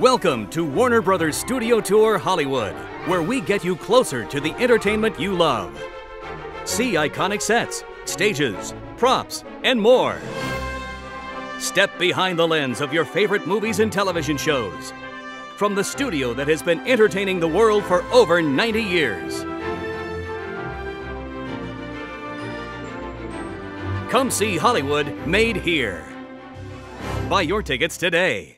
Welcome to Warner Brothers Studio Tour Hollywood, where we get you closer to the entertainment you love. See iconic sets, stages, props, and more. Step behind the lens of your favorite movies and television shows. From the studio that has been entertaining the world for over 90 years. Come see Hollywood made here. Buy your tickets today.